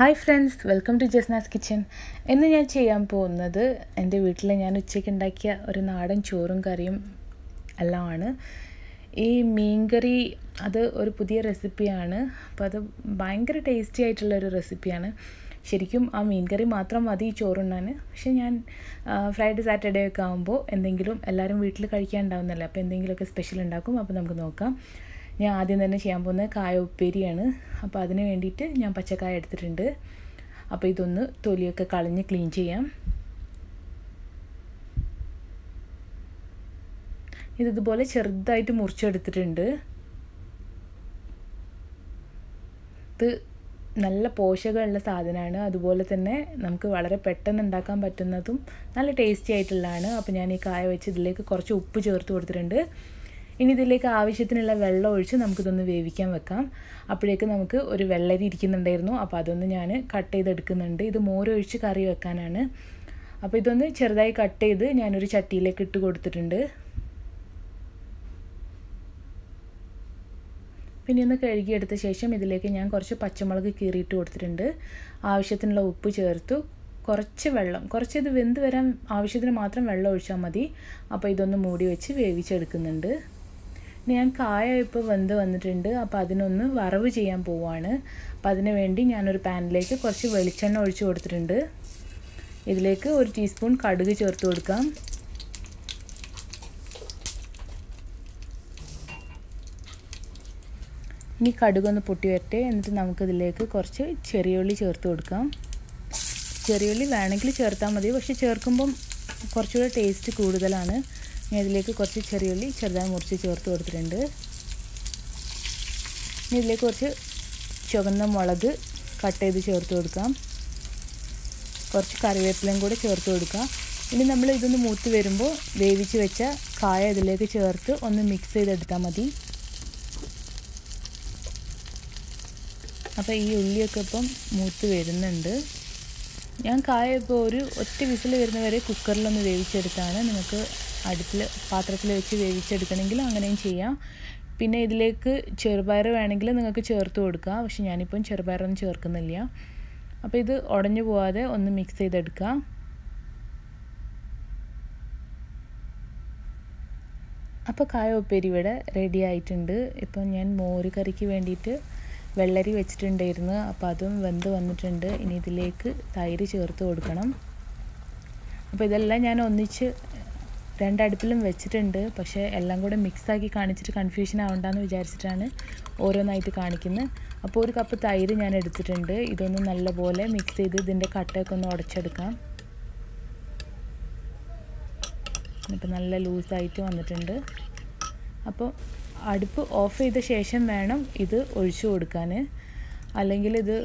Hi friends welcome to Jasna's kitchen ഇന്ന് ഞാൻ ചെയ്യാൻ പോകുന്നത് എന്റെ വീട്ടിൽ ഞാൻ ഉച്ചയ്ക്ക് ഉണ്ടാക്കിയ ഒരു നാടൻ ചോറും കറിയും എല്ലാമാണ് ഈ മീൻകറി അത് ഒരു പുതിയ റെസിപ്പിയാണ് അപ്പോൾ അത് ഭയങ്കര ടേസ്റ്റി ആയിട്ടുള്ള ഒരു റെസിപ്പിയാണ് ശരിക്കും ആ മീൻകറി മാത്രം മതി ഈ ചോറുണ്ണാൻ പക്ഷേ ഞാൻ ഫ്രൈഡേ സാറ്റർഡേ ഒക്കെ ആകുമ്പോൾ എന്തെങ്കിലും എല്ലാവരും വീട്ടിൽ കഴിക്കാൻ ഉണ്ടാവുന്നല്ലേ അപ്പോൾ എന്തെങ്കിലുമൊക്കെ സ്പെഷ്യൽ ഉണ്ടാക്കും അപ്പോൾ നമുക്ക് നോക്കാം. ഞാൻ ആദ്യം തന്നെ ചെയ്യാൻ പോകുന്നത് കായ ഉപ്പേരിയാണ്. അപ്പോൾ അതിന് വേണ്ടിയിട്ട് ഞാൻ പച്ചക്കായ എടുത്തിട്ടുണ്ട്. അപ്പോൾ ഇതൊന്ന് തൊലിയൊക്കെ കളഞ്ഞ് ക്ലീൻ ചെയ്യാം. ഇതുപോലെ ചെറുതായിട്ട് മുറിച്ചെടുത്തിട്ടുണ്ട്. ഇത് നല്ല പോഷകമുള്ള സാധനമാണ്. അതുപോലെ തന്നെ നമുക്ക് വളരെ പെട്ടെന്ന് ഉണ്ടാക്കാൻ പറ്റുന്നതും നല്ല ടേസ്റ്റി ആയിട്ടുള്ളതാണ്. അപ്പോൾ ഞാൻ ഈ കായ വെച്ച് ഇതിലേക്ക് കുറച്ച് ഉപ്പ് ചേർത്ത് കൊടുത്തിട്ടുണ്ട്. ഇനി ഇതിലേക്ക് ആവശ്യത്തിനുള്ള വെള്ളം ഒഴിച്ച് നമുക്കിതൊന്ന് വേവിക്കാൻ വെക്കാം. അപ്പോഴേക്ക് നമുക്ക് ഒരു വെള്ളരി ഇരിക്കുന്നുണ്ടായിരുന്നു. അപ്പോൾ അതൊന്ന് ഞാൻ കട്ട് ചെയ്തെടുക്കുന്നുണ്ട്. ഇത് മോരൊഴിച്ച് കറി വെക്കാനാണ്. അപ്പോൾ ഇതൊന്ന് ചെറുതായി കട്ട് ചെയ്ത് ഞാനൊരു ചട്ടിയിലേക്ക് ഇട്ട് കൊടുത്തിട്ടുണ്ട്. പിന്നെ ഒന്ന് കഴുകിയെടുത്ത ശേഷം ഇതിലേക്ക് ഞാൻ കുറച്ച് പച്ചമുളക് കീറിയിട്ട് കൊടുത്തിട്ടുണ്ട്. ആവശ്യത്തിനുള്ള ഉപ്പ് ചേർത്തു. കുറച്ച് വെള്ളം. കുറച്ച് ഇത് വെന്ത് വരാൻ ആവശ്യത്തിന് മാത്രം വെള്ളം ഒഴിച്ചാൽ മതി. അപ്പോൾ ഇതൊന്ന് മൂടി വെച്ച് വേവിച്ചെടുക്കുന്നുണ്ട്. ഞാൻ കായ ഇപ്പോൾ വെന്ത് വന്നിട്ടുണ്ട്. അപ്പോൾ അതിനൊന്ന് വറവ് ചെയ്യാൻ പോവാണ്. അപ്പോൾ അതിന് വേണ്ടി ഞാനൊരു പാനിലേക്ക് കുറച്ച് വെളിച്ചെണ്ണ ഒഴിച്ചു കൊടുത്തിട്ടുണ്ട്. ഇതിലേക്ക് ഒരു ടീസ്പൂൺ കടുക് ചേർത്ത് കൊടുക്കാം. ഇനി കടുകൊന്ന് പൊട്ടി വരട്ടെ. എന്നിട്ട് നമുക്കിതിലേക്ക് കുറച്ച് ചെറിയുള്ളി ചേർത്ത് കൊടുക്കാം. ചെറിയുള്ളി വേണമെങ്കിൽ ചേർത്താൽ മതി. പക്ഷെ ചേർക്കുമ്പം കുറച്ചുകൂടെ ടേസ്റ്റ് കൂടുതലാണ്. ഞാൻ അതിലേക്ക് കുറച്ച് ചെറിയുള്ളി ചെറുതായി മുറിച്ച് ചേർത്ത് കൊടുത്തിട്ടുണ്ട്. ഇനി ഇതിലേക്ക് കുറച്ച് ചുവന്ന മുളക് കട്ട് ചെയ്ത് ചേർത്ത് കൊടുക്കാം. കുറച്ച് കറിവേപ്പിലയും കൂടെ ചേർത്ത് കൊടുക്കാം. ഇനി നമ്മൾ ഇതൊന്ന് മൂത്ത് വരുമ്പോൾ വേവിച്ച് വെച്ച കായ ഇതിലേക്ക് ചേർത്ത് ഒന്ന് മിക്സ് ചെയ്തെടുത്താൽ മതി. അപ്പോൾ ഈ ഉള്ളിയൊക്കെ ഇപ്പം മൂത്ത് വരുന്നുണ്ട്. ഞാൻ കായ ഇപ്പോൾ ഒരു ഒറ്റ വിസിൽ വരുന്നവരെ കുക്കറിലൊന്ന് വേവിച്ചെടുത്താണ്. നിങ്ങൾക്ക് അടുപ്പിൽ പാത്രത്തിൽ വെച്ച് വേവിച്ചെടുക്കണമെങ്കിൽ അങ്ങനെയും ചെയ്യാം. പിന്നെ ഇതിലേക്ക് ചെറുപയർ വേണമെങ്കിൽ നിങ്ങൾക്ക് ചേർത്ത് കൊടുക്കുക പക്ഷെ ഞാനിപ്പം ചെറുപയറൊന്നും ചേർക്കുന്നില്ല. അപ്പോൾ ഇത് ഉടഞ്ഞു പോവാതെ ഒന്ന് മിക്സ് ചെയ്തെടുക്കുക അപ്പോൾ കായ ഉപ്പേരി ഇവിടെ റെഡി ആയിട്ടുണ്ട്. ഇപ്പം ഞാൻ മോര് കറിക്ക് വേണ്ടിയിട്ട് വെള്ളരി വെച്ചിട്ടുണ്ടായിരുന്നു. അപ്പോൾ അതും വെന്ത് വന്നിട്ടുണ്ട്. ഇനി ഇതിലേക്ക് തൈര് ചേർത്ത് കൊടുക്കണം. അപ്പോൾ ഇതെല്ലാം ഞാൻ ഒന്നിച്ച് രണ്ടടുപ്പിലും വെച്ചിട്ടുണ്ട്. പക്ഷേ എല്ലാം കൂടെ മിക്സാക്കി കാണിച്ചിട്ട് കൺഫ്യൂഷൻ ആവണ്ടെന്ന് വിചാരിച്ചിട്ടാണ് ഓരോന്നായിട്ട് കാണിക്കുന്നത് അപ്പോൾ ഒരു കപ്പ് തൈര് ഞാൻ എടുത്തിട്ടുണ്ട്. ഇതൊന്ന് നല്ലപോലെ മിക്സ് ചെയ്ത് ഇതിന്റെ കട്ടയൊക്കെ ഒന്ന് ഉടച്ചെടുക്കാം. ഇപ്പോൾ നല്ല ലൂസായിട്ട് വന്നിട്ടുണ്ട്. അപ്പോൾ അടുപ്പ് ഓഫ് ചെയ്ത ശേഷം വേണം ഇത് ഒഴിച്ചു കൊടുക്കാൻ അല്ലെങ്കിൽ ഇത്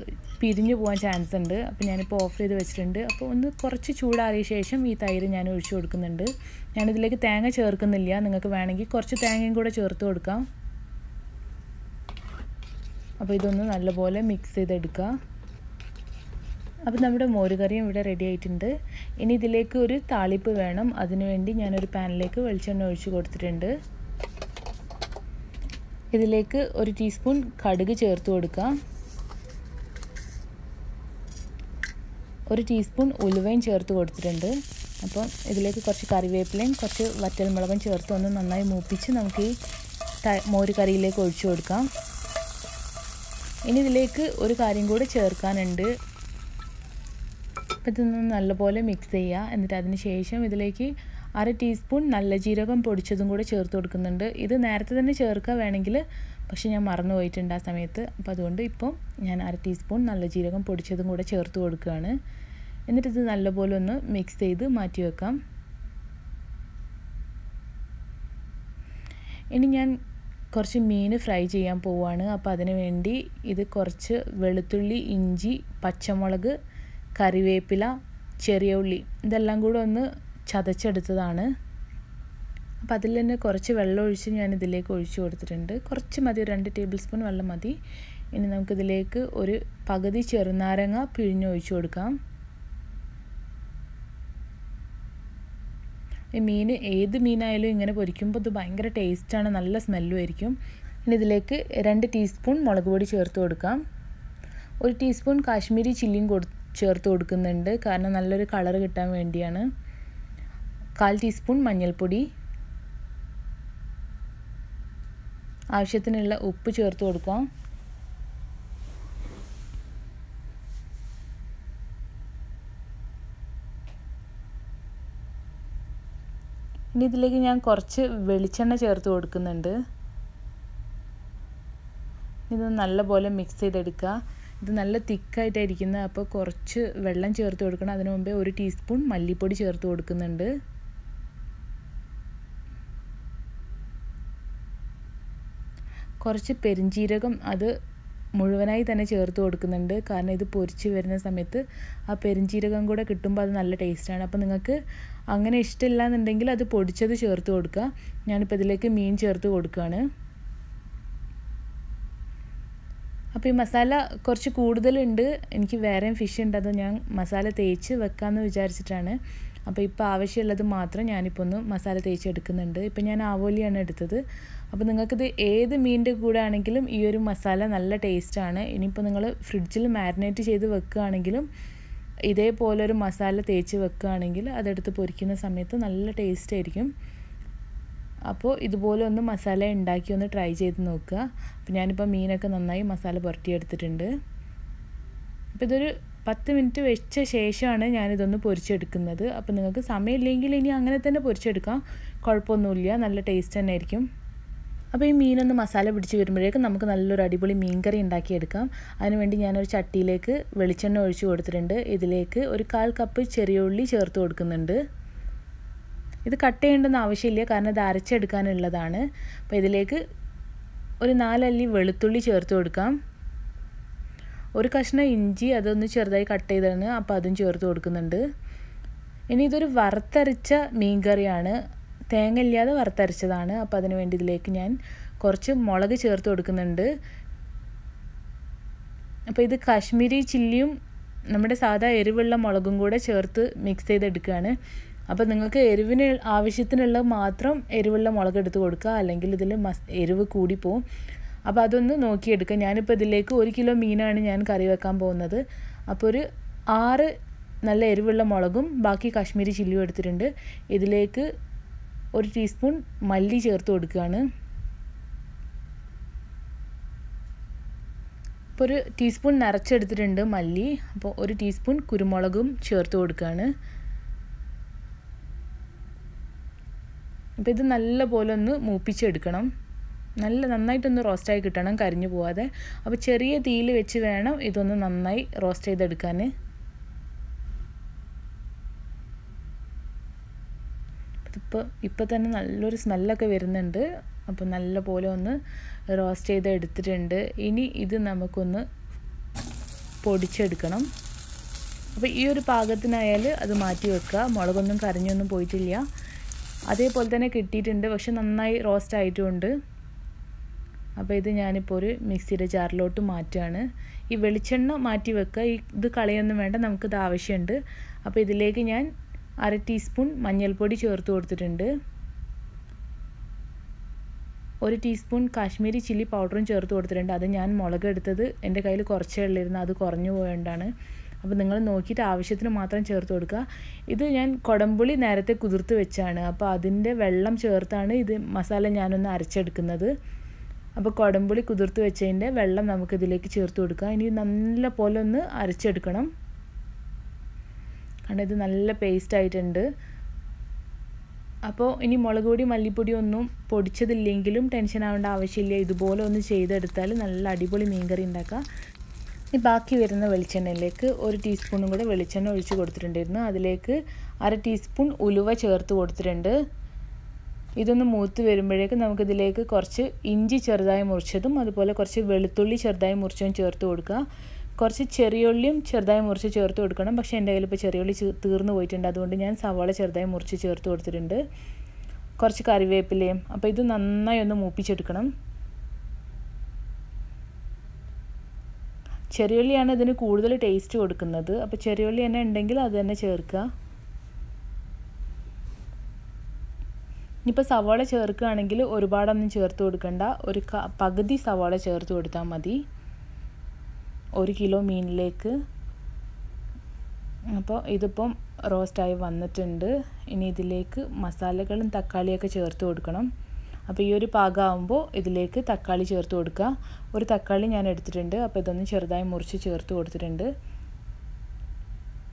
പിരിഞ്ഞു പോകാൻ ചാൻസ് ഉണ്ട്. അപ്പോൾ ഞാനിപ്പോൾ ഓഫ് ചെയ്ത് വെച്ചിട്ടുണ്ട്. അപ്പോൾ ഒന്ന് കുറച്ച് ചൂടാറിയ ശേഷം ഈ തൈര് ഞാൻ ഒഴിച്ചു കൊടുക്കുന്നുണ്ട്. ഞാനിതിലേക്ക് തേങ്ങ ചേർക്കുന്നില്ല. നിങ്ങൾക്ക് വേണമെങ്കിൽ കുറച്ച് തേങ്ങയും കൂടെ ചേർത്ത് കൊടുക്കാം. അപ്പോൾ ഇതൊന്ന് നല്ലപോലെ മിക്സ് ചെയ്തെടുക്കുക. അപ്പോൾ നമ്മുടെ മോരുകറിയും ഇവിടെ റെഡി ആയിട്ടുണ്ട്. ഇനി ഇതിലേക്ക് ഒരു താളിപ്പ് വേണം. അതിനുവേണ്ടി ഞാനൊരു പാനിലേക്ക് വെളിച്ചെണ്ണ ഒഴിച്ച് കൊടുത്തിട്ടുണ്ട്. ഇതിലേക്ക് ഒരു ടീസ്പൂൺ കടുക് ചേർത്ത് കൊടുക്കുക ഒരു ടീസ്പൂൺ ഉലുവയും ചേർത്ത് കൊടുത്തിട്ടുണ്ട്. അപ്പം ഇതിലേക്ക് കുറച്ച് കറിവേപ്പിലയും കുറച്ച് വറ്റൽമുളകും ചേർത്ത് ഒന്ന് നന്നായി മൂപ്പിച്ച് നമുക്ക് ഈ മോര് കറിയിലേക്ക് ഒഴിച്ചു കൊടുക്കാം. ഇനി ഇതിലേക്ക് ഒരു കാര്യം കൂടി ചേർക്കാനുണ്ട്. അപ്പം ഇതൊന്ന് നല്ലപോലെ മിക്സ് ചെയ്യുക എന്നിട്ട് അതിന് ശേഷം ഇതിലേക്ക് അര ടീസ്പൂൺ നല്ല ജീരകം പൊടിച്ചതും കൂടെ ചേർത്ത് കൊടുക്കുന്നുണ്ട്. ഇത് നേരത്തെ തന്നെ ചേർക്കുക വേണമെങ്കിൽ പക്ഷേ ഞാൻ മറന്നു പോയിട്ടുണ്ട് ആ സമയത്ത്. അപ്പോൾ അതുകൊണ്ട് ഇപ്പോൾ ഞാൻ അര ടീസ്പൂൺ നല്ല ജീരകം പൊടിച്ചതും കൂടെ ചേർത്ത് കൊടുക്കുകയാണ്. എന്നിട്ടിത് നല്ലപോലെ ഒന്ന് മിക്സ് ചെയ്ത് മാറ്റി വെക്കാം. ഇനി ഞാൻ കുറച്ച് മീൻ ഫ്രൈ ചെയ്യാൻ പോവുകയാണ് അപ്പോൾ അതിന് വേണ്ടി ഇത് കുറച്ച് വെളുത്തുള്ളി ഇഞ്ചി പച്ചമുളക് കറിവേപ്പില ചെറിയ ഉള്ളി ഇതെല്ലാം കൂടെ ഒന്ന് ചതച്ചെടുത്തതാണ്. അപ്പോൾ അതിൽ തന്നെ കുറച്ച് വെള്ളം ഒഴിച്ച് ഞാൻ ഇതിലേക്ക് ഒഴിച്ചു കൊടുത്തിട്ടുണ്ട്. കുറച്ച് മതി ഒരു രണ്ട് ടേബിൾ സ്പൂൺ വെള്ളം മതി. ഇനി നമുക്കിതിലേക്ക് ഒരു പകുതി ചെറുനാരങ്ങ പിഴിഞ്ഞൊഴിച്ചു കൊടുക്കാം. ഈ മീൻ ഏത് മീനായാലും ഇങ്ങനെ പൊരിക്കുമ്പോൾ ഇത് ഭയങ്കര ടേസ്റ്റാണ് നല്ല സ്മെല്ലും ആയിരിക്കും. ഇനി ഇതിലേക്ക് രണ്ട് ടീസ്പൂൺ മുളക് പൊടി ചേർത്ത് കൊടുക്കാം. ഒരു ടീസ്പൂൺ കാശ്മീരി ചില്ലിയും കൊടു ചേർത്ത് കൊടുക്കുന്നുണ്ട്. കാരണം നല്ലൊരു കളർ കിട്ടാൻ വേണ്ടിയാണ്. കാൽ ടീസ്പൂൺ മഞ്ഞൾപ്പൊടി. ആവശ്യത്തിനുള്ള ഉപ്പ് ചേർത്ത് കൊടുക്കാം. ഇനി ഇതിലേക്ക് ഞാൻ കുറച്ച് വെളിച്ചെണ്ണ ചേർത്ത് കൊടുക്കുന്നുണ്ട്. ഇത് നല്ലപോലെ മിക്സ് ചെയ്തെടുക്കുക. ഇത് നല്ല തിക്കായിട്ടായിരിക്കുന്നത് അപ്പോൾ കുറച്ച് വെള്ളം ചേർത്ത് കൊടുക്കണം. അതിനു മുമ്പേ ഒരു ടീസ്പൂൺ മല്ലിപ്പൊടി ചേർത്ത് കൊടുക്കുന്നുണ്ട്. കുറച്ച് പെരിഞ്ജീരകം അത് മുഴുവനായി തന്നെ ചേർത്ത് കൊടുക്കുന്നുണ്ട്. കാരണം ഇത് പൊരിച്ച് വരുന്ന സമയത്ത് ആ പെരിഞ്ജീരകം കൂടെ കിട്ടുമ്പോൾ അത് നല്ല ടേസ്റ്റാണ്. അപ്പോൾ നിങ്ങൾക്ക് അങ്ങനെ ഇഷ്ടമില്ല എന്നുണ്ടെങ്കിൽ അത് പൊടിച്ചത് ചേർത്ത് കൊടുക്കുക. ഞാനിപ്പോൾ ഇതിലേക്ക് മീൻ ചേർത്ത് കൊടുക്കുകയാണ്. അപ്പോൾ ഈ മസാല കുറച്ച് കൂടുതലുണ്ട്. എനിക്ക് വേറെയും ഫിഷ് ഉണ്ട്. അത് ഞാൻ മസാല തേച്ച് വെക്കാമെന്ന് വിചാരിച്ചിട്ടാണ്. അപ്പോൾ ഇപ്പോൾ ആവശ്യമുള്ളത് മാത്രം ഞാനിപ്പോൾ ഒന്ന് മസാല തേച്ച് എടുക്കുന്നുണ്ട്. ഇപ്പോൾ ഞാൻ ആവോലിയാണ് എടുത്തത്. അപ്പോൾ നിങ്ങൾക്കിത് ഏത് മീനിന്റെ കൂടെ ആണെങ്കിലും ഈ ഒരു മസാല നല്ല ടേസ്റ്റാണ്. ഇനിയിപ്പോൾ നിങ്ങൾ ഫ്രിഡ്ജിൽ മാരിനേറ്റ് ചെയ്ത് വെക്കുകയാണെങ്കിലും ഇതേപോലെ ഒരു മസാല തേച്ച് വെക്കുകയാണെങ്കിൽ അതെടുത്ത് പൊരിക്കുന്ന സമയത്ത് നല്ല ടേസ്റ്റ് ആയിരിക്കും. അപ്പോൾ ഇതുപോലെ ഒന്ന് മസാല ഉണ്ടാക്കി ഒന്ന് ട്രൈ ചെയ്ത് നോക്കുക. അപ്പോൾ ഞാനിപ്പോൾ മീനൊക്കെ നന്നായി മസാല പുരട്ടിയെടുത്തിട്ടുണ്ട്. അപ്പോൾ ഇതൊരു പത്ത് മിനിറ്റ് വെച്ച ശേഷമാണ് ഞാനിതൊന്ന് പൊരിച്ചെടുക്കുന്നത്. അപ്പോൾ നിങ്ങൾക്ക് സമയമില്ലെങ്കിൽ ഇനി അങ്ങനെ തന്നെ പൊരിച്ചെടുക്കാം. കുഴപ്പമൊന്നുമില്ല. നല്ല ടേസ്റ്റ് തന്നെ ആയിരിക്കും. അപ്പോൾ ഈ മീനൊന്ന് മസാല പിടിച്ച് വരുമ്പോഴേക്കും നമുക്ക് നല്ലൊരു അടിപൊളി മീൻ കറി ഉണ്ടാക്കിയെടുക്കാം. അതിനുവേണ്ടി ഞാനൊരു ചട്ടിയിലേക്ക് വെളിച്ചെണ്ണ ഒഴിച്ച് കൊടുത്തിട്ടുണ്ട്. ഇതിലേക്ക് ഒരു കാൽ കപ്പ് ചെറിയ ഉള്ളി ചേർത്ത് കൊടുക്കുന്നുണ്ട്. ഇത് കട്ട് ചെയ്യേണ്ടെന്ന് ആവശ്യമില്ല കാരണം ഇത് അരച്ചെടുക്കാനുള്ളതാണ്. അപ്പോൾ ഇതിലേക്ക് ഒരു നാലല്ലി വെളുത്തുള്ളി ചേർത്ത് കൊടുക്കാം. ഒരു കഷ്ണം ഇഞ്ചി അതൊന്ന് ചെറുതായി കട്ട് ചെയ്താണ് അപ്പോൾ അതും ചേർത്ത് കൊടുക്കുന്നുണ്ട്. ഇനി ഇതൊരു വറുത്തരച്ച മീൻ കറിയാണ് തേങ്ങ ഇല്ലാതെ വറുത്തരച്ചതാണ്. അപ്പോൾ അതിന് വേണ്ടി ഇതിലേക്ക് ഞാൻ കുറച്ച് മുളക് ചേർത്ത് കൊടുക്കുന്നുണ്ട്. അപ്പോൾ ഇത് കാശ്മീരി ചില്ലിയും നമ്മുടെ സാധാ എരിവുള്ള മുളകും കൂടെ ചേർത്ത് മിക്സ് ചെയ്തെടുക്കുകയാണ്. അപ്പോൾ നിങ്ങൾക്ക് എരിവിന് ആവശ്യത്തിനുള്ള മാത്രം എരിവുള്ള മുളക് എടുത്ത് കൊടുക്കുക. അല്ലെങ്കിൽ ഇതിൽ മസ് എരിവ് കൂടിപ്പോവും അപ്പോൾ അതൊന്ന് നോക്കിയെടുക്കുക. ഞാനിപ്പോൾ ഇതിലേക്ക് ഒരു കിലോ മീനാണ് ഞാൻ കറി വെക്കാൻ പോകുന്നത്. അപ്പോൾ ഒരു ആറ് നല്ല എരിവുള്ള മുളകും ബാക്കി കാശ്മീരി ചില്ലിയും എടുത്തിട്ടുണ്ട്. ഇതിലേക്ക് ഒരു ടീസ്പൂൺ മല്ലി ചേർത്ത് കൊടുക്കുകയാണ്. ഇപ്പോൾ ഒരു ടീസ്പൂൺ നിറച്ചെടുത്തിട്ടുണ്ട് മല്ലി. അപ്പോൾ ഒരു ടീസ്പൂൺ കുരുമുളകും ചേർത്ത് കൊടുക്കുകയാണ്. അപ്പോൾ ഇത് നല്ല പോലെ ഒന്ന് മൂപ്പിച്ചെടുക്കണം. നല്ല നന്നായിട്ടൊന്ന് റോസ്റ്റായി കിട്ടണം കരിഞ്ഞു പോവാതെ. അപ്പോൾ ചെറിയ തീയിൽ വെച്ച് വേണം ഇതൊന്ന് നന്നായി റോസ്റ്റ് ചെയ്തെടുക്കാൻ ഇതിപ്പോൾ ഇപ്പോൾ തന്നെ നല്ലൊരു സ്മെല്ലൊക്കെ വരുന്നുണ്ട്. അപ്പോൾ നല്ല പോലെ ഒന്ന് റോസ്റ്റ് ചെയ്ത് എടുത്തിട്ടുണ്ട്. ഇനി ഇത് നമുക്കൊന്ന് പൊടിച്ചെടുക്കണം. അപ്പോൾ ഈ ഒരു പാകത്തിനായാൽ അത് മാറ്റി വെക്കുക. മുളകൊന്നും കരഞ്ഞൊന്നും പോയിട്ടില്ല. അതേപോലെ തന്നെ കിട്ടിയിട്ടുണ്ട്. പക്ഷെ നന്നായി റോസ്റ്റ് ആയിട്ടുമുണ്ട് അപ്പോൾ ഇത് ഞാനിപ്പോൾ ഒരു മിക്സിയുടെ ജാറിലോട്ട് മാറ്റുകയാണ്. ഈ വെളിച്ചെണ്ണ മാറ്റി വെക്കുക. ഇത് കളയൊന്നും വേണ്ട. നമുക്കിത് ആവശ്യമുണ്ട്. അപ്പോൾ ഇതിലേക്ക് ഞാൻ അര ടീസ്പൂൺ മഞ്ഞൾപ്പൊടി ചേർത്ത് കൊടുത്തിട്ടുണ്ട്. ഒരു ടീസ്പൂൺ കാശ്മീരി ചില്ലി പൗഡറും ചേർത്ത് കൊടുത്തിട്ടുണ്ട്. അത് ഞാൻ മുളക് എടുത്തത് എന്റെ കയ്യിൽ കുറച്ചേ ഉള്ളിരുന്നു അത് കുറഞ്ഞു പോയതുകൊണ്ടാണ് അപ്പോൾ നിങ്ങൾ നോക്കിയിട്ട് ആവശ്യത്തിന് മാത്രം ചേർത്ത് കൊടുക്കുക. ഇത് ഞാൻ കുടംപുളി നേരത്തെ കുതിർത്ത് വെച്ചാണ്. അപ്പോൾ അതിന്റെ വെള്ളം ചേർത്താണ് ഇത് മസാല ഞാനൊന്ന് അരച്ചെടുക്കുന്നത്. അപ്പോൾ കുടംപുളി കുതിർത്ത് വെച്ചതിന്റെ വെള്ളം നമുക്കിതിലേക്ക് ചേർത്ത് കൊടുക്കുക. ഇനി നല്ല പോലെ ഒന്ന് അരച്ചെടുക്കണം. കാരണം ഇത് നല്ല പേസ്റ്റ് ആയിട്ടുണ്ട്. അപ്പോൾ ഇനി മുളക് പൊടി മല്ലിപ്പൊടി ഒന്നും പൊടിച്ചതില്ലെങ്കിലും ടെൻഷൻ ആവേണ്ട ആവശ്യമില്ല. ഇതുപോലെ ഒന്ന് ചെയ്തെടുത്താൽ നല്ല അടിപൊളി മീൻകറി ഉണ്ടാക്കാം. ഇനി ബാക്കി വരുന്ന വെളിച്ചെണ്ണയിലേക്ക് ഒരു ടീസ്പൂണും കൂടെ വെളിച്ചെണ്ണ ഒഴിച്ച് കൊടുത്തിട്ടുണ്ടായിരുന്നു. അതിലേക്ക് അര ടീസ്പൂൺ ഉലുവ ചേർത്ത് കൊടുത്തിട്ടുണ്ട്. ഇതൊന്ന് മൂത്ത് വരുമ്പോഴേക്ക് നമുക്കിതിലേക്ക് കുറച്ച് ഇഞ്ചി ചെറുതായി മുറിച്ചതും അതുപോലെ കുറച്ച് വെളുത്തുള്ളി ചെറുതായി മുറിച്ചതും ചേർത്ത് കൊടുക്കുക കുറച്ച് ചെറിയുള്ളിയും ചെറുതായി മുറിച്ച് ചേർത്ത് കൊടുക്കണം. പക്ഷേ എന്റെ കയ്യിൽ ഇപ്പോൾ ചെറിയുള്ളി തീർന്നു പോയിട്ടുണ്ട്. അതുകൊണ്ട് ഞാൻ സവാള ചെറുതായി മുറിച്ച് ചേർത്ത് കൊടുത്തിട്ടുണ്ട്. കുറച്ച് കറിവേപ്പിലയും. അപ്പോൾ ഇത് നന്നായി ഒന്ന് മൂപ്പിച്ചെടുക്കണം. ചെറിയുള്ളിയാണ് ഇതിന് കൂടുതൽ ടേസ്റ്റ് കൊടുക്കുന്നത്. അപ്പോൾ ചെറിയുള്ളി തന്നെ ഉണ്ടെങ്കിൽ അത് തന്നെ ചേർക്കുക. ഇനിയിപ്പോൾ സവാള ചേർക്കുകയാണെങ്കിൽ ഒരുപാടൊന്നും ചേർത്ത് കൊടുക്കണ്ട. ഒരു പകുതി സവാള ചേർത്ത് കൊടുത്താൽ മതി. ഒരു കിലോ മീനിലേക്ക്. അപ്പോൾ ഇതിപ്പം റോസ്റ്റായി വന്നിട്ടുണ്ട്. ഇനി ഇതിലേക്ക് മസാലകളും തക്കാളിയൊക്കെ ചേർത്ത് കൊടുക്കണം. അപ്പോൾ ഈ ഒരു പാകമാകുമ്പോൾ ഇതിലേക്ക് തക്കാളി ചേർത്ത് കൊടുക്കുക. ഒരു തക്കാളി ഞാൻ എടുത്തിട്ടുണ്ട്. അപ്പോൾ ഇതൊന്ന് ചെറുതായി മുറിച്ച് ചേർത്ത് കൊടുത്തിട്ടുണ്ട്.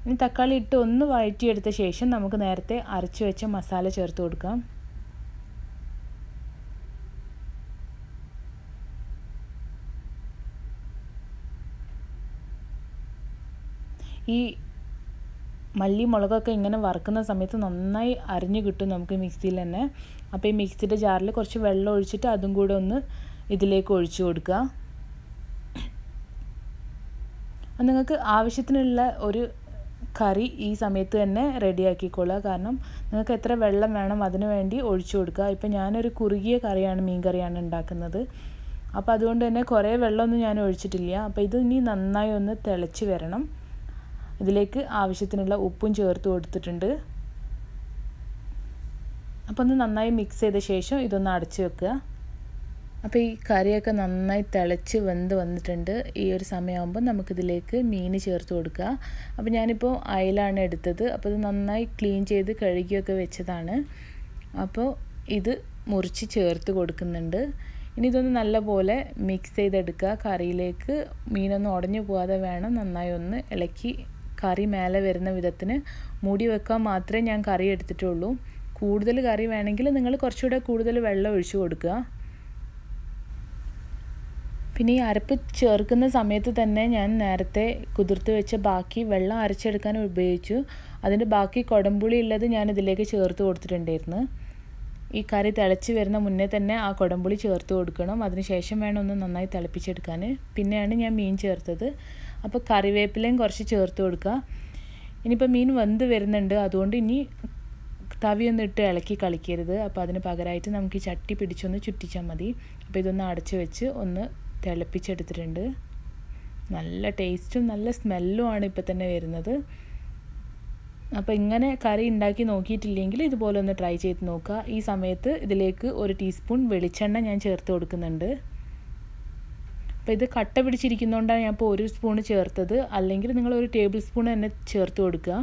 ഇനി തക്കാളി ഇട്ട് ഒന്ന് വഴറ്റിയെടുത്ത ശേഷം നമുക്ക് നേരത്തെ അരച്ച് വെച്ച മസാല ചേർത്ത് കൊടുക്കാം. ഈ മല്ലി മുളകൊക്കെ ഇങ്ങനെ വറുക്കുന്ന സമയത്ത് നന്നായി അരിഞ്ഞു കിട്ടും നമുക്ക് മിക്സിയിൽ തന്നെ. അപ്പോൾ ഈ മിക്സിയുടെ ജാറിൽ കുറച്ച് വെള്ളം ഒഴിച്ചിട്ട് അതും കൂടെ ഒന്ന് ഇതിലേക്ക് ഒഴിച്ചു കൊടുക്കുക. നിങ്ങൾക്ക് ആവശ്യത്തിനുള്ള ഒരു കറി ഈ സമയത്ത് തന്നെ റെഡിയാക്കിക്കൊള്ളുക. കാരണം നിങ്ങൾക്ക് എത്ര വെള്ളം വേണം അതിനു വേണ്ടി ഒഴിച്ചു കൊടുക്കുക. ഇപ്പം ഞാനൊരു കുറുകിയ കറിയാണ് മീൻ കറിയാണ് ഉണ്ടാക്കുന്നത്. അപ്പോൾ അതുകൊണ്ട് തന്നെ കുറേ വെള്ളമൊന്നും ഞാൻ ഒഴിച്ചിട്ടില്ല. അപ്പോൾ ഇത് ഇനി നന്നായി ഒന്ന് തിളച്ച് വരണം. ഇതിലേക്ക് ആവശ്യത്തിനുള്ള ഉപ്പും ചേർത്ത് കൊടുത്തിട്ടുണ്ട്. അപ്പോൾ ഒന്ന് നന്നായി മിക്സ് ചെയ്ത ശേഷം ഇതൊന്ന് അടച്ചു വെക്കുക. അപ്പോൾ ഈ കറിയൊക്കെ നന്നായി തിളച്ച് വെന്ത് വന്നിട്ടുണ്ട്. ഈ ഒരു സമയമാകുമ്പോൾ നമുക്കിതിലേക്ക് മീൻ ചേർത്ത് കൊടുക്കുക. അപ്പോൾ ഞാനിപ്പോൾ അയലാണ് എടുത്തത്. അപ്പോൾ ഇത് നന്നായി ക്ലീൻ ചെയ്ത് കഴുകിയൊക്കെ വെച്ചതാണ്. അപ്പോൾ ഇത് മുറിച്ച് ചേർത്ത് കൊടുക്കുന്നുണ്ട്. ഇനി ഇതൊന്ന് നല്ലപോലെ മിക്സ് ചെയ്തെടുക്കുക. കറിയിലേക്ക് മീനൊന്നും ഉടഞ്ഞു പോകാതെ വേണം നന്നായി ഒന്ന് ഇളക്കി കറി മേലെ വരുന്ന വിധത്തിന് മൂടി വെക്കാൻ മാത്രമേ ഞാൻ കറി എടുത്തിട്ടുള്ളൂ. കൂടുതൽ കറി വേണമെങ്കിൽ നിങ്ങൾ കുറച്ചുകൂടെ കൂടുതൽ വെള്ളം ഒഴിച്ചു കൊടുക്കുക. പിന്നെ ഈ അരപ്പ് ചേർക്കുന്ന സമയത്ത് തന്നെ ഞാൻ നേരത്തെ കുതിർത്ത് വെച്ച ബാക്കി വെള്ളം അരച്ചെടുക്കാൻ ഉപയോഗിച്ചു. അതിന്റെ ബാക്കി കൊടംപുളി ഉള്ളത് ഞാൻ ഇതിലേക്ക് ചേർത്ത് കൊടുത്തിട്ടുണ്ടായിരുന്നു. ഈ കറി തിളച്ച് വരുന്ന മുന്നേ തന്നെ ആ കൊടംപുളി ചേർത്ത് കൊടുക്കണം. അതിനുശേഷം വേണം ഒന്ന് നന്നായി തിളപ്പിച്ചെടുക്കാൻ. പിന്നെയാണ് ഞാൻ മീൻ ചേർത്തത്. അപ്പോൾ കറിവേപ്പിലയും കുറച്ച് ചേർത്ത് കൊടുക്കുക. ഇനിയിപ്പോൾ മീൻ വെന്ത് വരുന്നുണ്ട്. അതുകൊണ്ട് ഇനി തവിയൊന്നും ഇട്ട് ഇളക്കി കളിക്കരുത്. അപ്പോൾ അതിന് പകരമായിട്ട് നമുക്ക് ഈ ചട്ടി പിടിച്ചൊന്ന് ചുറ്റിച്ചാൽ മതി. അപ്പോൾ ഇതൊന്ന് അടച്ച് വെച്ച് ഒന്ന് തിളപ്പിച്ചെടുത്തിട്ടുണ്ട്. നല്ല ടേസ്റ്റും നല്ല സ്മെല്ലും ആണ് ഇപ്പോൾ തന്നെ വരുന്നത്. അപ്പോൾ ഇങ്ങനെ കറി ഉണ്ടാക്കി നോക്കിയിട്ടില്ലെങ്കിൽ ഇതുപോലെ ഒന്ന് ട്രൈ ചെയ്ത് നോക്കുക. ഈ സമയത്ത് ഇതിലേക്ക് ഒരു ടീസ്പൂൺ വെളിച്ചെണ്ണ ഞാൻ ചേർത്ത് കൊടുക്കുന്നുണ്ട്. അപ്പോൾ ഇത് കട്ട പിടിച്ചിരിക്കുന്നതുകൊണ്ടാണ് ഞാൻ ഇപ്പോൾ ഒരു സ്പൂൺ ചേർത്തത്. അല്ലെങ്കിൽ നിങ്ങൾ ഒരു ടേബിൾ സ്പൂൺ തന്നെ ചേർത്ത് കൊടുക്കുക.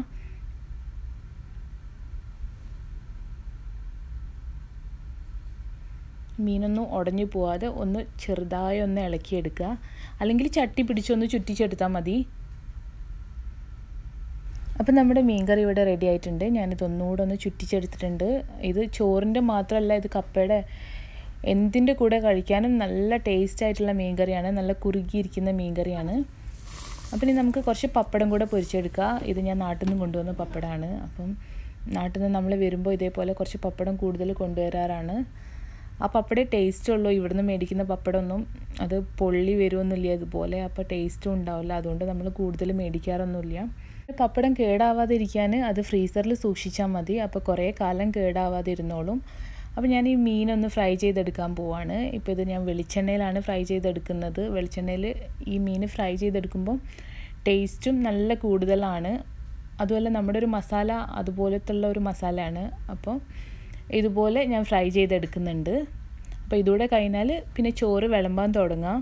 മീനൊന്നും ഉടഞ്ഞു പോവാതെ ഒന്ന് ചെറുതായി ഒന്ന് ഇളക്കിയെടുക്കുക അല്ലെങ്കിൽ ചട്ടി പിടിച്ചൊന്ന് ചുറ്റിച്ചെടുത്താൽ മതി. അപ്പം നമ്മുടെ മീൻകറി ഇവിടെ റെഡി ആയിട്ടുണ്ട്. ഞാനിത് ഒന്നുകൂടെ ഒന്ന് ചുറ്റിച്ചെടുത്തിട്ടുണ്ട്. ഇത് ചോറിന്റെ മാത്രമല്ല ഇത് കപ്പയുടെ എന്തിന്റെ കൂടെ കഴിക്കാനും നല്ല ടേസ്റ്റ് ആയിട്ടുള്ള മീൻകറിയാണ് നല്ല കുറുകിയിരിക്കുന്ന മീൻകറിയാണ്. അപ്പം ഇനി നമുക്ക് കുറച്ച് പപ്പടം കൂടെ പൊരിച്ചെടുക്കുക ഇത് ഞാൻ നാട്ടിൽ നിന്ന് കൊണ്ടുവന്ന പപ്പടമാണ്. അപ്പം നാട്ടിൽ നിന്ന് നമ്മൾ വരുമ്പോൾ ഇതേപോലെ കുറച്ച് പപ്പടം കൂടുതൽ കൊണ്ടുവരാറാണ്. ആ പപ്പടേ ടേസ്റ്റ് ഉള്ളൂ. ഇവിടുന്ന് മേടിക്കുന്ന പപ്പടമൊന്നും അത് പൊള്ളി വരുമൊന്നുമില്ല അതുപോലെ അപ്പോൾ ടേസ്റ്റും ഉണ്ടാവില്ല. അതുകൊണ്ട് നമ്മൾ കൂടുതൽ മേടിക്കാറൊന്നുമില്ല. പപ്പടം കേടാവാതിരിക്കാൻ അത് ഫ്രീസറിൽ സൂക്ഷിച്ചാൽ മതി. അപ്പോൾ കുറേ കാലം കേടാവാതെ ഇരുന്നോളും അപ്പോൾ ഞാൻ ഈ മീനൊന്ന് ഫ്രൈ ചെയ്തെടുക്കാൻ പോവാണ്. ഇപ്പോൾ ഇത് ഞാൻ വെളിച്ചെണ്ണയിലാണ് ഫ്രൈ ചെയ്തെടുക്കുന്നത്. വെളിച്ചെണ്ണയിൽ ഈ മീൻ ഫ്രൈ ചെയ്തെടുക്കുമ്പോൾ ടേസ്റ്റും നല്ല കൂടുതലാണ്. അതുപോലെ നമ്മുടെ ഒരു മസാല അതുപോലത്തുള്ള ഒരു മസാലയാണ്. അപ്പോൾ ഇതുപോലെ ഞാൻ ഫ്രൈ ചെയ്തെടുക്കുന്നുണ്ട്. അപ്പോൾ ഇതുകൂടെ കഴിഞ്ഞാൽ പിന്നെ ചോറ് വിളമ്പാൻ തുടങ്ങാം.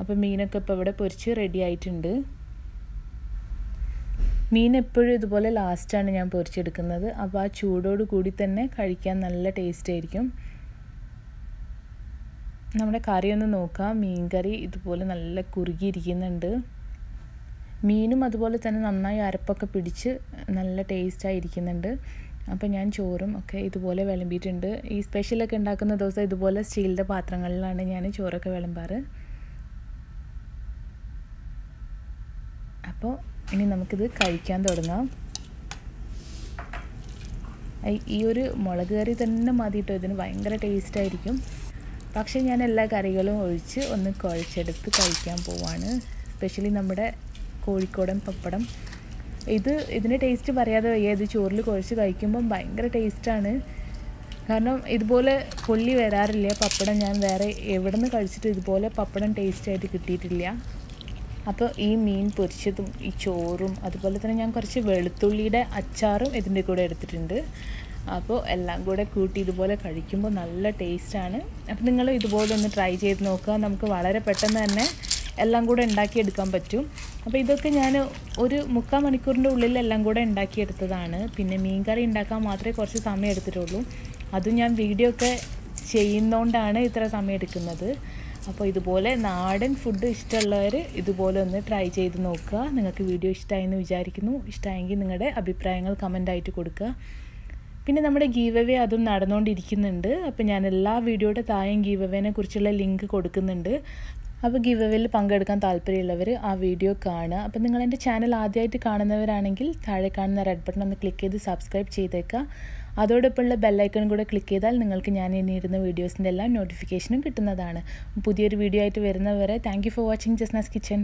അപ്പോൾ മീനൊക്കെ ഇപ്പോൾ ഇവിടെ പൊരിച്ച് റെഡി ആയിട്ടുണ്ട്. മീൻ എപ്പോഴും ഇതുപോലെ ലാസ്റ്റാണ് ഞാൻ പൊരിച്ചെടുക്കുന്നത്. അപ്പോൾ ആ ചൂടോട് കൂടി തന്നെ കഴിക്കാൻ നല്ല ടേസ്റ്റ് ആയിരിക്കും. നമ്മുടെ കറി ഒന്ന് നോക്കാം. മീൻ കറി ഇതുപോലെ നല്ല കുറുകിയിരിക്കുന്നുണ്ട്. മീനും അതുപോലെ തന്നെ നന്നായി അരപ്പൊക്കെ പിടിച്ച് നല്ല ടേസ്റ്റായിരിക്കുന്നുണ്ട് അപ്പോൾ ഞാൻ ചോറും ഒക്കെ ഇതുപോലെ വിളമ്പിയിട്ടുണ്ട്. ഈ സ്പെഷ്യലൊക്കെ ഉണ്ടാക്കുന്ന ദിവസം ഇതുപോലെ സ്റ്റീലിന്റെ പാത്രങ്ങളിലാണ് ഞാൻ ചോറൊക്കെ വിളമ്പാറ്. അപ്പോൾ ഇനി നമുക്കിത് കഴിക്കാൻ തുടങ്ങാം. ഈ ഒരു മുളക് കറി തന്നെ മതി കേട്ടോ ഇതിന് ഭയങ്കര ടേസ്റ്റ് ആയിരിക്കും. പക്ഷേ ഞാൻ എല്ലാ കറികളും ഒഴിച്ച് ഒന്ന് കുഴച്ചെടുത്ത് കഴിക്കാൻ പോവാണ്. സ്പെഷ്യലി നമ്മുടെ കോഴിക്കോടൻ പപ്പടം. ഇത് ഇതിന് ടേസ്റ്റ് പറയാതെ വയ്യ. ഇത് ചോറിൽ കുഴച്ച് കഴിക്കുമ്പം ഭയങ്കര ടേസ്റ്റാണ് കാരണം ഇതുപോലെ പൊള്ളി വരാറില്ല. പപ്പടം ഞാൻ വേറെ എവിടെ നിന്ന് കഴിച്ചിട്ട് ഇതുപോലെ പപ്പടം ടേസ്റ്റായിട്ട് കിട്ടിയിട്ടില്ല. അപ്പോൾ ഈ മീൻ പൊരിച്ചതും ഈ ചോറും അതുപോലെ തന്നെ ഞാൻ കുറച്ച് വെളുത്തുള്ളിയുടെ അച്ചാറും ഇതിന്റെ കൂടെ എടുത്തിട്ടുണ്ട്. അപ്പോൾ എല്ലാം കൂടെ കൂട്ടി ഇതുപോലെ കഴിക്കുമ്പോൾ നല്ല ടേസ്റ്റാണ്. അപ്പോൾ നിങ്ങൾ ഇതുപോലെ ഒന്ന് ട്രൈ ചെയ്ത് നോക്കുക. നമുക്ക് വളരെ പെട്ടെന്ന് തന്നെ എല്ലാം കൂടെ ഉണ്ടാക്കിയെടുക്കാൻ പറ്റും. അപ്പോൾ ഇതൊക്കെ ഞാൻ ഒരു മുക്കാൽ മണിക്കൂറിന്റെ ഉള്ളിൽ എല്ലാം കൂടെ ഉണ്ടാക്കിയെടുത്തതാണ്. പിന്നെ മീൻ കറി ഉണ്ടാക്കാൻ മാത്രമേ കുറച്ച് സമയം എടുത്തിട്ടുള്ളൂ. അതും ഞാൻ വീഡിയോ ഒക്കെ ചെയ്യുന്നതുകൊണ്ടാണ് ഇത്ര സമയം എടുക്കുന്നത്. അപ്പോൾ ഇതുപോലെ നാടൻ ഫുഡ് ഇഷ്ടമുള്ളവർ ഇതുപോലെ ഒന്ന് ട്രൈ ചെയ്ത് നോക്കുക. നിങ്ങൾക്ക് വീഡിയോ ഇഷ്ടമായി എന്ന് വിചാരിക്കുന്നു. ഇഷ്ടമായെങ്കിൽ നിങ്ങളുടെ അഭിപ്രായങ്ങൾ കമന്റായിട്ട് കൊടുക്കുക. പിന്നെ നമ്മുടെ ഗീവ് അവേ അതും നടന്നുകൊണ്ടിരിക്കുന്നുണ്ട് അപ്പോൾ ഞാൻ എല്ലാ വീഡിയോയുടെ താഴെയും ഗീവ് അവേനെ കുറിച്ചുള്ള ലിങ്ക് കൊടുക്കുന്നുണ്ട്. അപ്പോൾ ഗീവ് അവേയിൽ പങ്കെടുക്കാൻ താല്പര്യമുള്ളവർ ആ വീഡിയോ കാണുക. അപ്പോൾ നിങ്ങൾ എന്റെ ചാനൽ ആദ്യമായിട്ട് കാണുന്നവരാണെങ്കിൽ താഴെ കാണുന്ന റെഡ് ബട്ടൺ ഒന്ന് ക്ലിക്ക് ചെയ്ത് സബ്സ്ക്രൈബ് ചെയ്തേക്കുക. അതോടൊപ്പമുള്ള ബെല്ലൈക്കൺ കൂടെ ക്ലിക്ക് ചെയ്താൽ നിങ്ങൾക്ക് ഞാൻ ഇനി ഇടുന്ന വീഡിയോസിന്റെ എല്ലാം നോട്ടിഫിക്കേഷനും കിട്ടുന്നതാണ്. പുതിയൊരു വീഡിയോ ആയിട്ട് വരുന്നവരെ thank for watching Jasna's kitchen